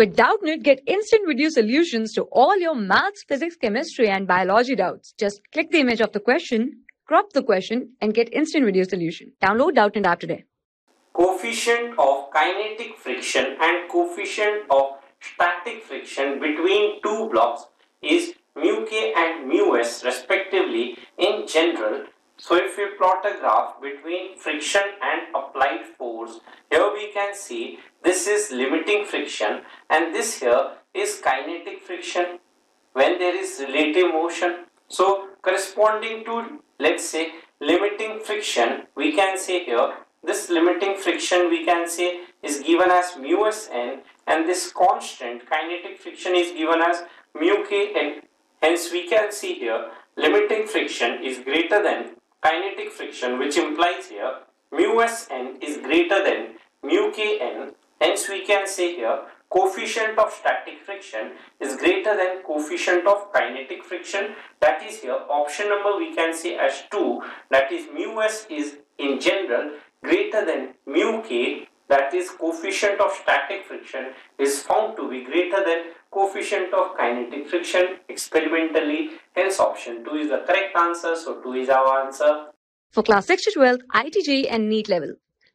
With Doubtnut, get instant video solutions to all your maths, physics, chemistry, and biology doubts. Just click the image of the question, crop the question, and get instant video solution. Download Doubtnut app today. Coefficient of kinetic friction and coefficient of static friction between two blocks is mu k and mu s respectively in general so if we plot a graph between friction and applied force, can see this is limiting friction and this here is kinetic friction when there is relative motion. So corresponding to let's say limiting friction, we can say here this limiting friction we can say is given as mu s n and this constant kinetic friction is given as mu k n. Hence we can see here limiting friction is greater than kinetic friction which implies here mu s n is greater than mu k n hence we can say here coefficient of static friction is greater than coefficient of kinetic friction. That is here option number we can say as 2 that is mu s is in general greater than mu k. That is coefficient of static friction is found to be greater than coefficient of kinetic friction experimentally. Hence option 2 is the correct answer. So 2 is our answer. For class 6 to 12, IIT JEE and NEET level.